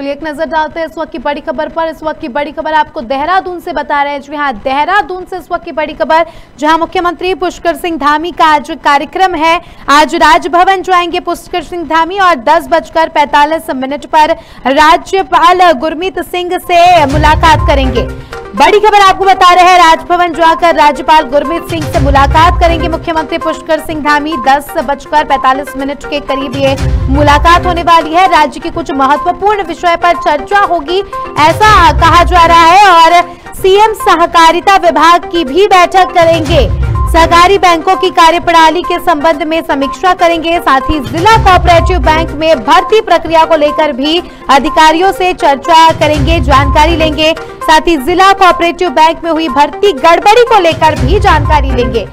चलिए एक नज़र डालते हैं इस वक्त की बड़ी खबर पर। इस वक्त की बड़ी खबर आपको देहरादून से बता रहे हैं। जी हाँ देहरादून से इस वक्त की बड़ी खबर, जहाँ मुख्यमंत्री पुष्कर सिंह धामी का आज कार्यक्रम है। आज राजभवन जाएँगे पुष्कर सिंह धामी और दस बजकर पैंतालीस मिनट पर राज्यपाल गुरमीत सिंह से मुलाकात करेंगे। बड़ी खबर आपको बता रहे हैं, राजभवन जाकर राज्यपाल गुरमीत सिंह से मुलाकात करेंगे मुख्यमंत्री पुष्कर सिंह धामी। दस बजकर पैंतालीस मिनट के करीब ये मुलाकात होने वाली है। राज्य के कुछ महत्वपूर्ण विषय पर चर्चा होगी, ऐसा कहा जा रहा है और सीएम सहकारिता विभाग की भी बैठक करेंगे। सहकारी बैंकों की कार्यप्रणाली के संबंध में समीक्षा करेंगे। साथ ही जिला कोऑपरेटिव बैंक में भर्ती प्रक्रिया को लेकर भी अधिकारियों से चर्चा करेंगे, जानकारी लेंगे। साथ ही जिला कोऑपरेटिव बैंक में हुई भर्ती गड़बड़ी को लेकर भी जानकारी लेंगे।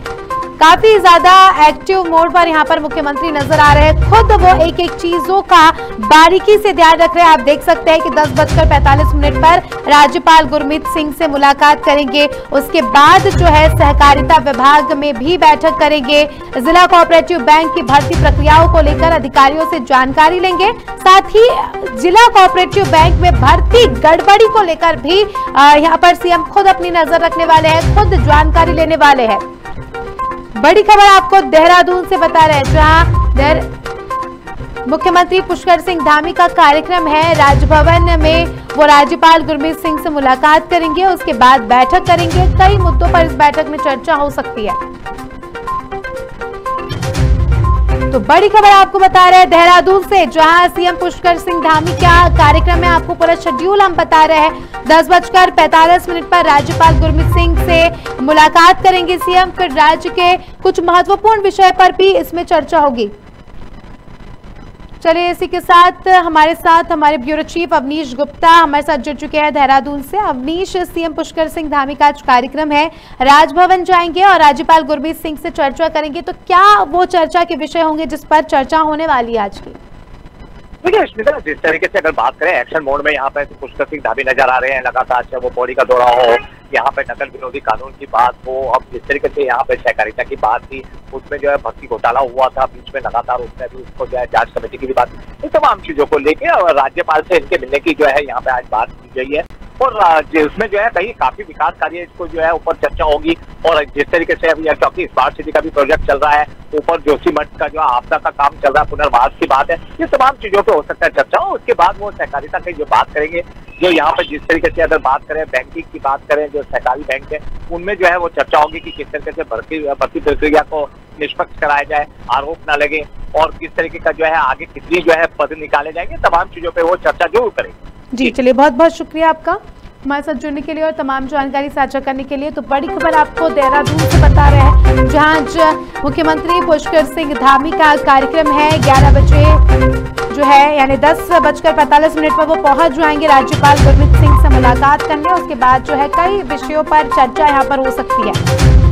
काफ़ी ज़्यादा एक्टिव मोड पर यहाँ पर मुख्यमंत्री नज़र आ रहे हैं। खुद वो एक एक चीज़ों का बारीकी से ध्यान रख रहे हैं। आप देख सकते हैं कि दस बजकर पैंतालीस मिनट पर राज्यपाल गुरमीत सिंह से मुलाकात करेंगे। उसके बाद जो है सहकारिता विभाग में भी बैठक करेंगे। जिला कोऑपरेटिव बैंक की भर्ती प्रक्रियाओं को लेकर अधिकारियों से जानकारी लेंगे। साथ ही जिला कोऑपरेटिव बैंक में भर्ती गड़बड़ी को लेकर भी यहाँ पर सीएम खुद अपनी नज़र रखने वाले हैं, खुद जानकारी लेने वाले हैं। बड़ी खबर आपको देहरादून से बता रहे हैं, जहाँ मुख्यमंत्री पुष्कर सिंह धामी का कार्यक्रम है। राजभवन में वो राज्यपाल गुरमीत सिंह से मुलाकात करेंगे, उसके बाद बैठक करेंगे। कई मुद्दों पर इस बैठक में चर्चा हो सकती है। तो बड़ी खबर आपको बता रहे हैं देहरादून से, जहाँ सीएम पुष्कर सिंह धामी का कार्यक्रम है, आपको पूरा शेड्यूल हम बता रहे हैं। दस बजकर पैतालीस मिनट पर राज्यपाल गुरमीत सिंह से मुलाकात करेंगे सीएम, फिर राज्य के कुछ महत्वपूर्ण विषय पर भी इसमें चर्चा होगी। चलिए इसी के साथ, हमारे साथ हमारे ब्यूरो चीफ अवनीश गुप्ता हमारे साथ जुड़ चुके हैं देहरादून से। अवनीश, सीएम पुष्कर सिंह धामी का आज कार्यक्रम है। राजभवन जाएँगे और राज्यपाल गुरमीत सिंह से चर्चा करेंगे। तो क्या वो चर्चा के विषय होंगे जिस पर चर्चा होने वाली है आज की? देखिए स्मिता जिस तरीके से अगर बात करें एक्शन मोड में यहाँ पे पुष्कर सिंह धामी नज़र आ रहे हैं, लगातार चाहे वो बॉडी का दौरा हो यहाँ पे नकल विरोधी कानून की बात हो, अब जिस तरीके से यहाँ पे सहकारिता की बात थी, उसमें जो है भक्ति घोटाला हुआ था, बीच में लगातार उसमें भी उसको जो है जाँच कमेटी की भी बात इन तमाम चीज़ों को लेके और राज्यपाल से इनके मिलने की जो है यहाँ पे आज बात की गई है। और उसमें जो है कहीं काफ़ी विकास कार्य इसको जो है ऊपर चर्चा होगी। और जिस तरीके से अभी क्योंकि स्मार्ट सिटी का भी प्रोजेक्ट चल रहा है, ऊपर जोशी मठ का जो आपदा का काम चल रहा है, पुनर्वास की बात है, ये तमाम चीज़ों पे हो सकता है चर्चा। और उसके बाद वो सहकारिता की जो बात करेंगे जो यहाँ पे जिस तरीके से अगर बात करें बैंकिंग की बात करें जो सहकारी बैंक है उनमें जो है वो चर्चा होगी कि किस तरीके से भर्ती भर्ती प्रक्रिया को निष्पक्ष कराया जाए आरोप न लगे और किस तरीके का जो है आगे कितनी जो है पद निकाले जाएँगे तमाम चीज़ों पे वो चर्चा ज़रूर करेंगे। जी चलिए बहुत बहुत शुक्रिया आपका। हमारे साथ जुड़ने के लिए और तमाम जानकारी साझा करने के लिए तो बड़ी खबर आपको देहरादून से बता रहे हैं जहाँ मुख्यमंत्री पुष्कर सिंह धामी का कार्यक्रम है 11 बजे। जो है, यानी दस बजकर पैंतालीस मिनट पर वो पहुँच जाएँगे राज्यपाल गुरमीत सिंह से मुलाकात करने। उसके बाद जो है, कई विषयों पर चर्चा यहाँ पर हो सकती है।